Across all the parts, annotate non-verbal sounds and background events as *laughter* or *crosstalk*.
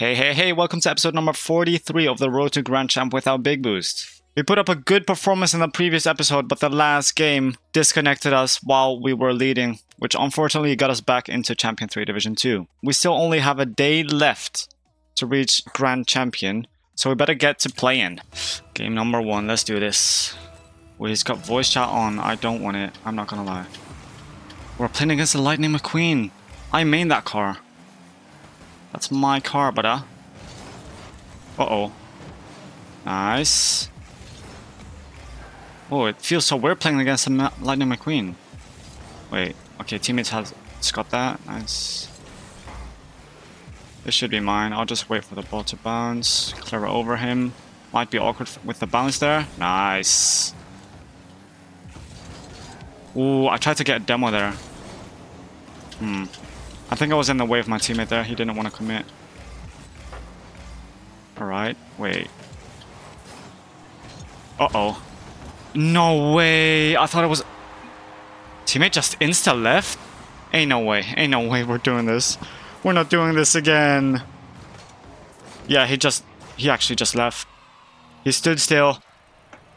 Hey, hey, hey, welcome to episode number 43 of the Road to Grand Champ without Big Boost. We put up a good performance in the previous episode, but the last game disconnected us while we were leading, which unfortunately got us back into Champion 3 Division 2. We still only have a day left to reach Grand Champion, so we better get to playing. Game number one, let's do this. Well, he's got voice chat on, I don't want it, I'm not gonna lie. We're playing against the Lightning McQueen. I main that car. That's my car, brother. Uh-oh. Nice. Oh, it feels so weird playing against the Lightning McQueen. Wait, okay, teammates has got that. Nice. This should be mine. I'll just wait for the ball to bounce. Clear over him. Might be awkward with the bounce there. Nice. Ooh, I tried to get a demo there. Hmm. I think I was in the way of my teammate there. He didn't want to commit. Alright, wait. Uh-oh. No way! I thought it was... Teammate just insta left? Ain't no way. Ain't no way we're doing this. We're not doing this again. Yeah, he just... He actually just left. He stood still.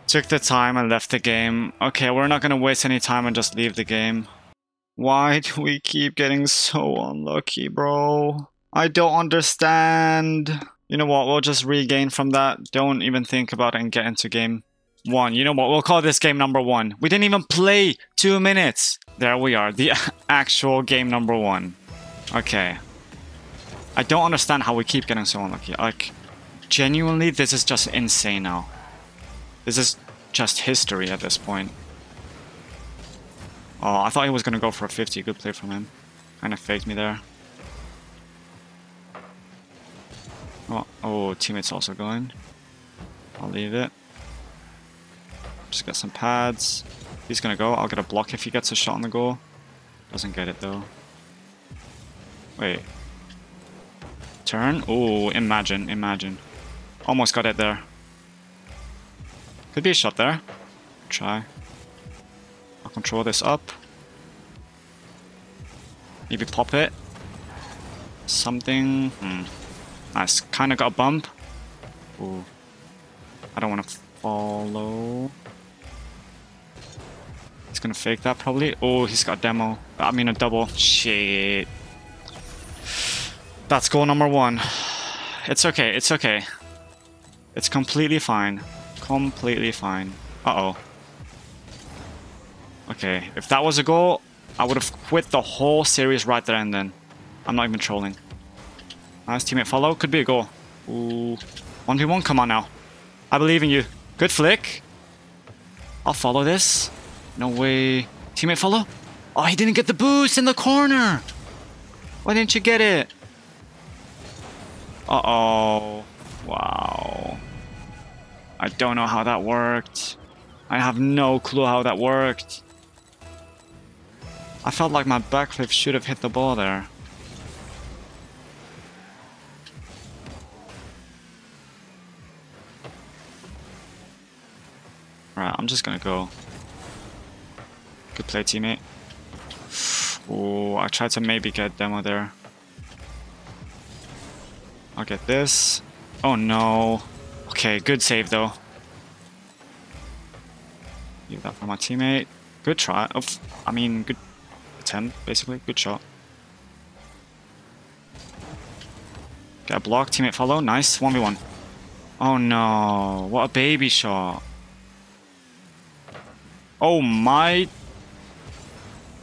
Took the time and left the game. Okay, we're not gonna waste any time and just leave the game. Why do we keep getting so unlucky, bro? I don't understand. You know what, we'll just regain from that. Don't even think about it and get into game one. You know what, we'll call this game number one. We didn't even play two minutes. There we are, the *laughs* actual game number one. Okay. I don't understand how we keep getting so unlucky. Like, genuinely, this is just insane now. This is just history at this point. Oh, I thought he was going to go for a 50. Good play from him. Kind of faked me there. Oh, oh, teammate's also going. I'll leave it. Just get some pads. He's going to go. I'll get a block if he gets a shot on the goal. Doesn't get it though. Wait. Turn? Oh, imagine, imagine. Almost got it there. Could be a shot there. Try I'll control this up. Maybe pop it. Something. Hmm. Nice. Kind of got a bump. Ooh. I don't want to follow. He's gonna fake that probably. Oh, he's got a demo. I mean a double. Shit. That's goal number one. It's okay. It's okay. It's completely fine. Completely fine. Uh-oh. Okay, if that was a goal, I would have quit the whole series right there and then. I'm not even trolling. Nice teammate follow. Could be a goal. Ooh. 1v1, come on now. I believe in you. Good flick. I'll follow this. No way. Teammate follow? Oh, he didn't get the boost in the corner. Why didn't you get it? Uh-oh. Wow. I don't know how that worked. I have no clue how that worked. I felt like my backflip should have hit the ball there. Right, I'm just gonna go. Good play, teammate. Oh, I tried to maybe get demo there. I'll get this. Oh no. Okay, good save though. Leave that for my teammate. Good try. Oh, I mean, good 10, basically. Good shot. Got a block, teammate follow. Nice. 1v1. Oh no. What a baby shot. Oh my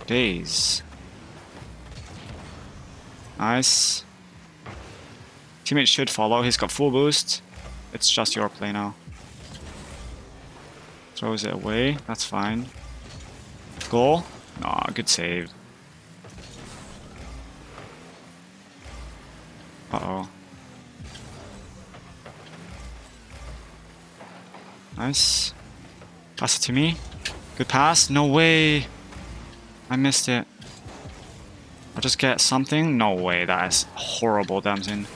days. Nice. Teammate should follow. He's got full boost. It's just your play now. Throws it away. That's fine. Goal. Aw, good save. Uh-oh. Nice. Pass it to me. Good pass. No way. I missed it. I'll just get something. No way. That is horrible, Damsin.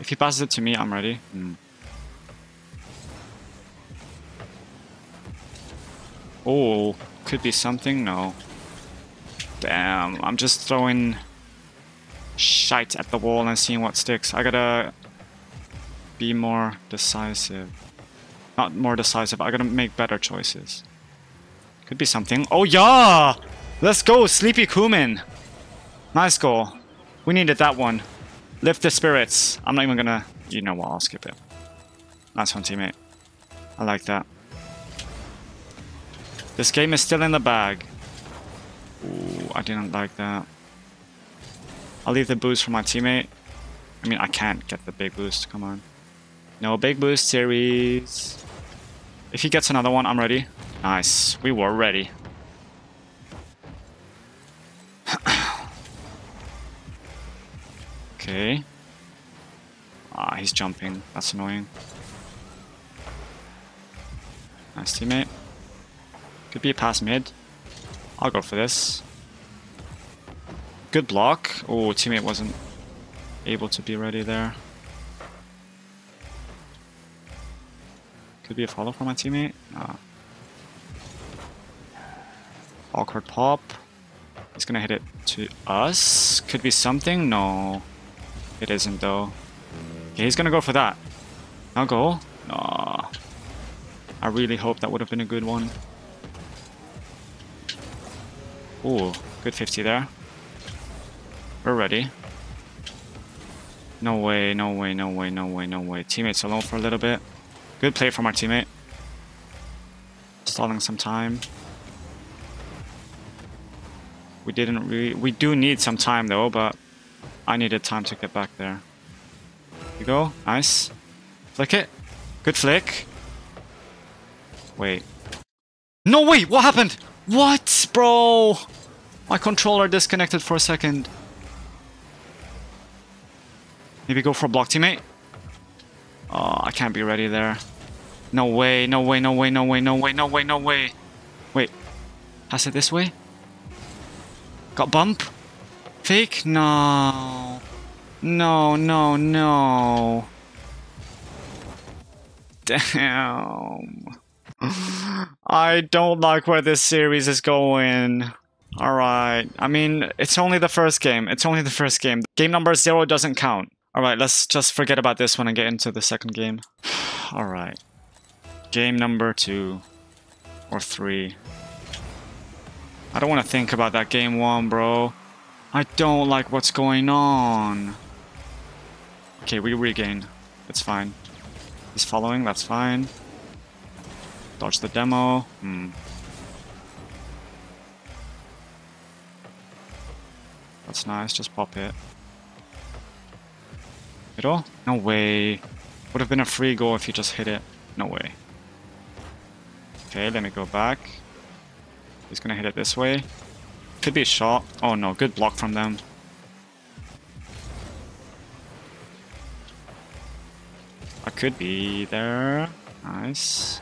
If he passes it to me, I'm ready. Hmm. Oh, could be something? No. Damn, I'm just throwing shite at the wall and seeing what sticks. I gotta be more decisive. Not more decisive, I gotta make better choices. Could be something. Oh yeah! Let's go, Sleepy Cumin! Nice goal. We needed that one. Lift the spirits. I'm not even gonna... You know what, I'll skip it. Nice one, teammate. I like that. This game is still in the bag. I didn't like that. I'll leave the boost for my teammate. I mean, I can't get the big boost. Come on. No big boost series. If he gets another one, I'm ready. Nice. We were ready. *clears throat* okay. Ah, he's jumping. That's annoying. Nice teammate. Could be a pass mid. I'll go for this. Good block. Oh, teammate wasn't able to be ready there. Could be a follow for my teammate. Nah. Awkward pop. He's gonna hit it to us. Could be something. No, it isn't though. Okay, he's gonna go for that. I'll go. No. I really hope that would have been a good one. Ooh, good 50 there. We're ready. No way, no way, no way, no way, no way. Teammates alone for a little bit. Good play from our teammate. Stalling some time. We didn't really... We do need some time though, but I needed time to get back there. Here we go. Nice. Flick it. Good flick. Wait. No, wait! What happened? What, bro? My controller disconnected for a second. Maybe go for a block teammate. Oh, I can't be ready there. No way, no way, no way, no way, no way, no way, no way. Wait. Pass it this way? Got bump? Fake? No. No, no, no. Damn. I don't like where this series is going. Alright. I mean, it's only the first game. It's only the first game. Game number zero doesn't count. Alright, let's just forget about this one and get into the second game. *sighs* Alright. Game number two. Or three. I don't want to think about that game one, bro. I don't like what's going on. Okay, we regain. It's fine. He's following, that's fine. Dodge the demo. Hmm. That's nice, just pop it. Middle? No way. Would have been a free goal if you just hit it. No way. Okay, let me go back. He's gonna hit it this way. Could be a shot. Oh no, good block from them. I could be there. Nice.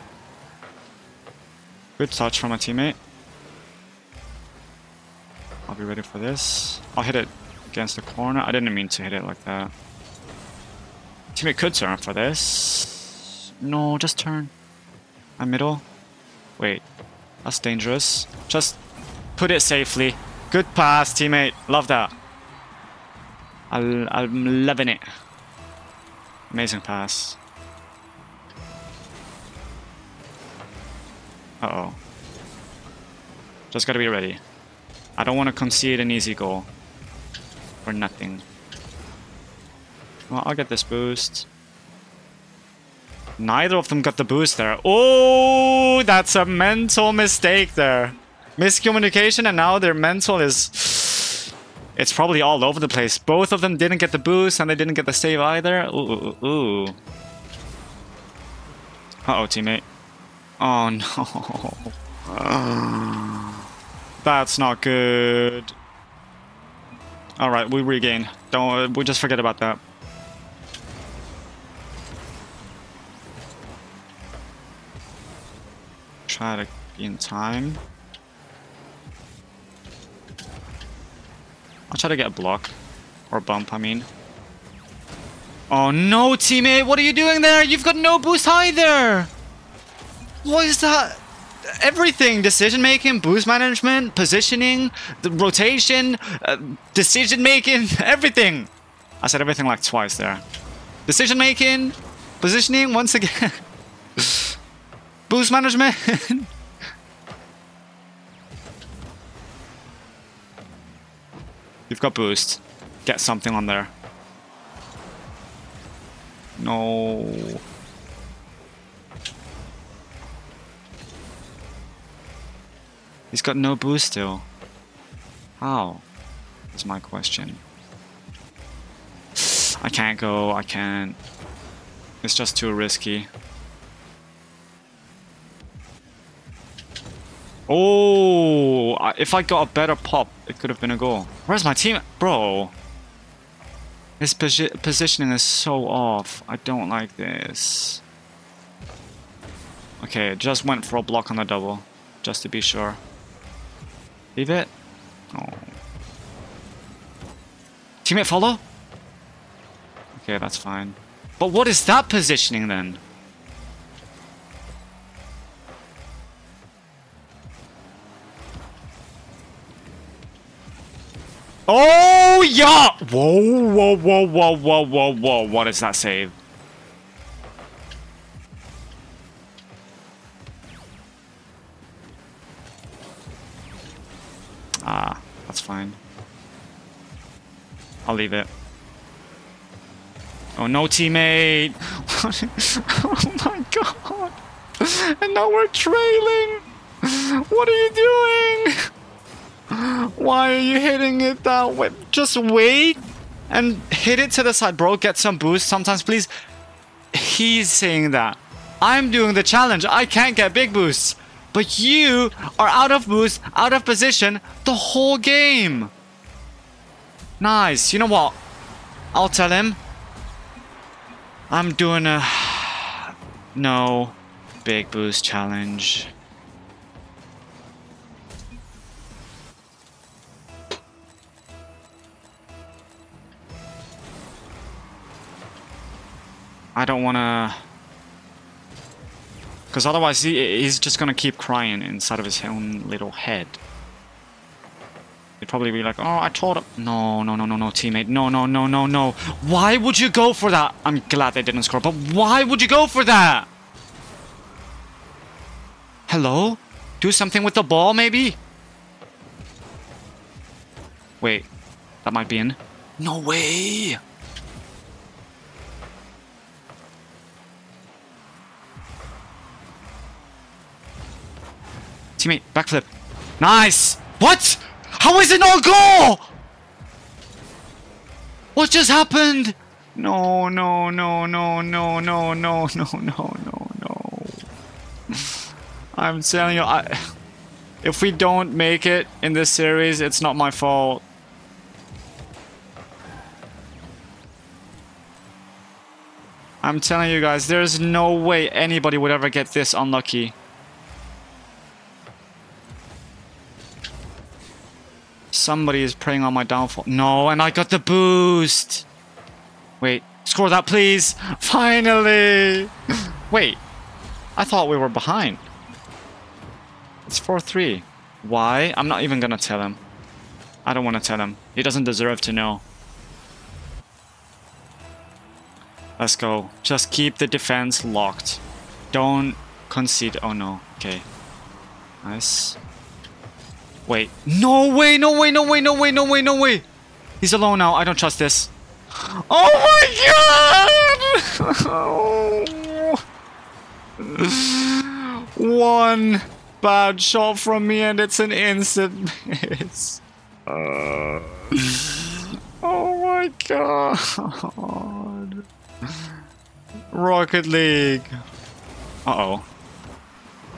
Good touch from a teammate. I'll be ready for this. I'll hit it against the corner. I didn't mean to hit it like that. Teammate could turn for this. No, just turn. My middle. Wait, that's dangerous. Just put it safely. Good pass, teammate. Love that. i I'm loving it. Amazing pass. Uh-oh. Just gotta be ready. I don't want to concede an easy goal. For nothing. Well, I'll get this boost. Neither of them got the boost there. Oh, that's a mental mistake there. Miscommunication and now their mental is... It's probably all over the place. Both of them didn't get the boost and they didn't get the save either. Ooh, ooh, ooh. Uh-oh, teammate. Oh, *laughs* no. That's not good. Alright, we regain. Don't... We just forget about that. Try to be in time. I'll try to get a block. Or bump, I mean. Oh no, teammate! What are you doing there? You've got no boost either! What is that? Everything! Decision making, boost management, positioning, the rotation, uh, decision making, *laughs* everything! I said everything like twice there. Decision making, positioning once again. *laughs* Boost management. *laughs* You've got boost. Get something on there. No. He's got no boost still. How? That's my question. I can't go, I can't. It's just too risky. Oh, if I got a better pop, it could have been a goal. Where's my team? Bro. His posi positioning is so off. I don't like this. Okay, just went for a block on the double. Just to be sure. Leave it? Oh. Teammate follow? Okay, that's fine. But what is that positioning then? Oh, yeah! Whoa, whoa, whoa, whoa, whoa, whoa, whoa. What is that save? Ah, that's fine. I'll leave it. Oh, no teammate! *laughs* oh my god! And now we're trailing! What are you doing? Why are you hitting it that way? Just wait and hit it to the side, bro. Get some boost sometimes, please. He's saying that. I'm doing the challenge. I can't get big boosts. But you are out of boost, out of position the whole game. Nice. You know what? I'll tell him. I'm doing a *sighs* no big boost challenge. I don't want to... Because otherwise he, he's just going to keep crying inside of his own little head. He'd probably be like, oh, I told him. No, no, no, no, no, teammate. No, no, no, no, no. Why would you go for that? I'm glad they didn't score, but why would you go for that? Hello? Do something with the ball, maybe? Wait. That might be in. No way! Teammate, backflip. Nice! What? How is it not goal? What just happened? No, no, no, no, no, no, no, no, no, no, no. I'm telling you, I, if we don't make it in this series, it's not my fault. I'm telling you guys, there's no way anybody would ever get this unlucky. Somebody is preying on my downfall. No, and I got the boost. Wait, score that please. *laughs* Finally. Wait, I thought we were behind. It's 4-3. Why? I'm not even gonna tell him. I don't want to tell him. He doesn't deserve to know. Let's go. Just keep the defense locked. Don't concede. Oh no. Okay. Nice. Wait. No way, no way, no way, no way, no way, no way. He's alone now. I don't trust this. Oh my god! *laughs* One bad shot from me and it's an instant miss. Uh, *laughs* oh my god. Rocket League. Uh-oh.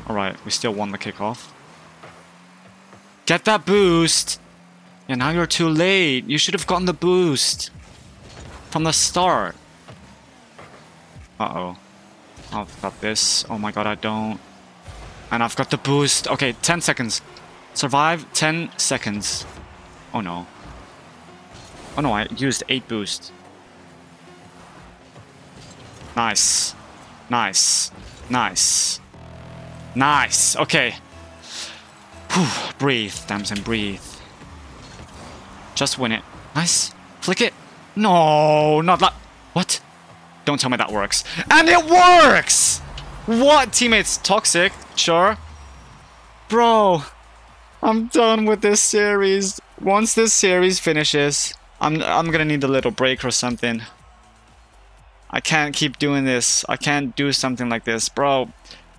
Alright, we still won the kickoff. Get that boost! And now you're too late. You should have gotten the boost. From the start. Uh-oh. I've got this. Oh my god, I don't. And I've got the boost. Okay, 10 seconds. Survive 10 seconds. Oh no. Oh no, I used 8 boost. Nice. Nice. Nice. Nice. Okay. Whew, breathe, Damsin, breathe. Just win it. Nice. Flick it. No, not that. What? Don't tell me that works. And it works! What? Teammates toxic, sure. Bro, I'm done with this series. Once this series finishes, I'm I'm gonna need a little break or something. I can't keep doing this. I can't do something like this, bro.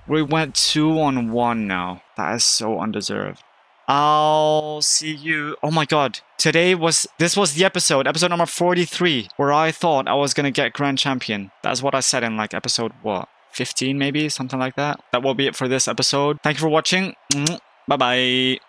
We went two on one now. That is so undeserved. I'll see you. Oh my god. Today was this was the episode, episode number 43, where I thought I was gonna get Grand Champion. That's what I said in like episode what? 15 maybe, something like that. That will be it for this episode. Thank you for watching. Bye bye.